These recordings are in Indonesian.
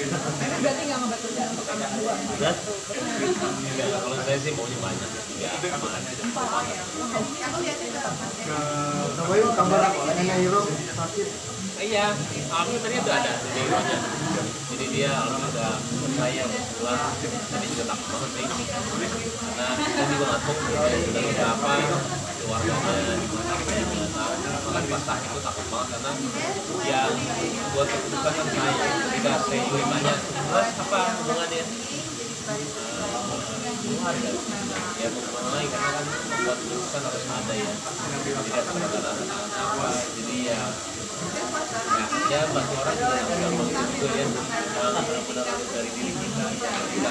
Hah? Enggak, kalau saya sih maunya banyak ya aman Coba yuk kabar apa? Nenek Hiro sakit. iya alhamdulillah tadi udah ada di rumahnya jadi dia alhamdulillah udah pulang tapi juga takut banget sih karena kita juga nggak tahu dia sudah beberapa keluarganya di mana kita juga nggak tahu pas sakit itu takut banget karena ya buat keputusan kan saya tanya mas apa hubungannya? Tuhan ya ya lagi karena kan buat harus ada ya. Ada tanda apa jadi ya ya, ya bantu orang juga gampang itu ya. Memang benar-benar dari diri kita ya kita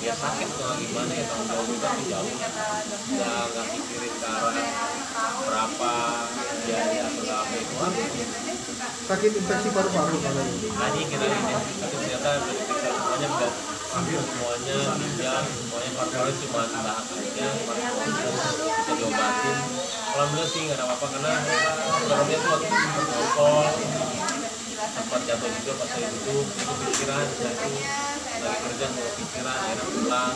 ya sakit gimana ya tanggung jawab kita tuh jauh. Udah nggak mikirin ke arah berapa biaya atau apa itu Sakit infeksi paru-paru kalau ini. tadi kita tapi ternyata diperiksa semuanya hampir semuanya ginjal semuanya paru-paru cuma tahap aja bisa diobatin. Alhamdulillah sih nggak ada apa-apa karena sebelumnya tuh waktu itu protokol sempat jatuh juga pas saya duduk itu pikiran itu lagi kerja mau pikiran akhirnya pulang